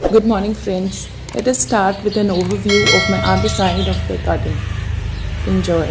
Good morning, friends. Let us start with an overview of my other side of the garden. Enjoy.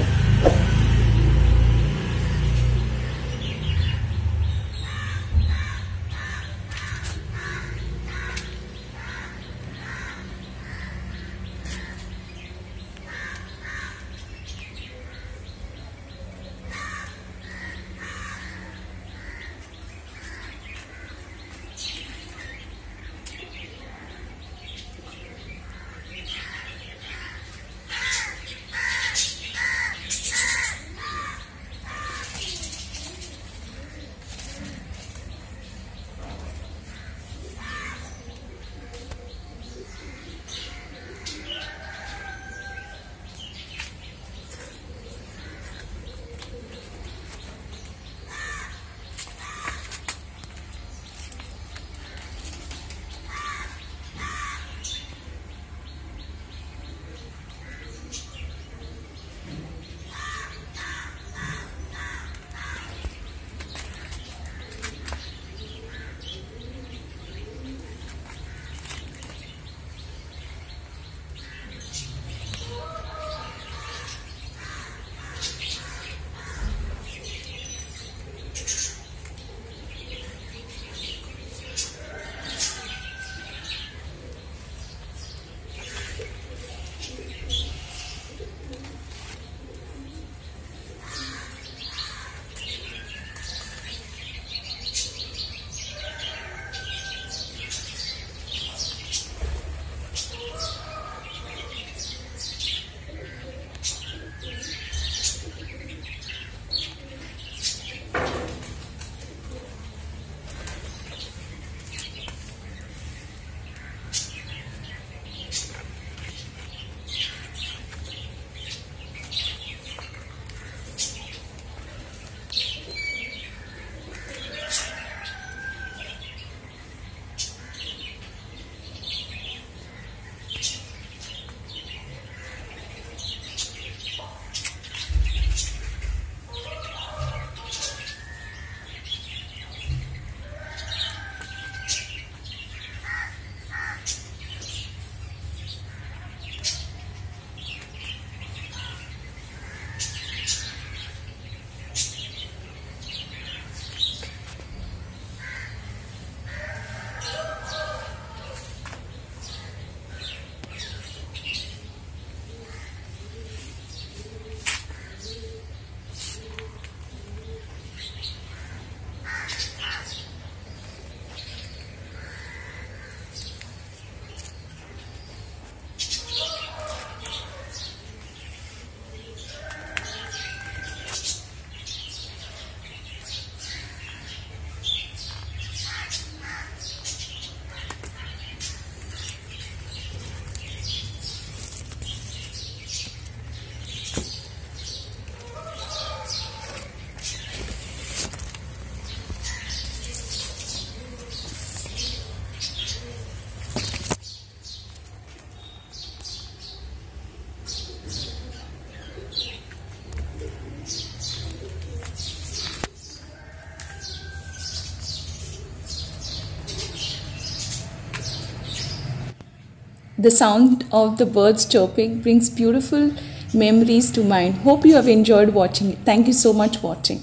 The sound of the birds chirping brings beautiful memories to mind. Hope you have enjoyed watching it. Thank you so much for watching.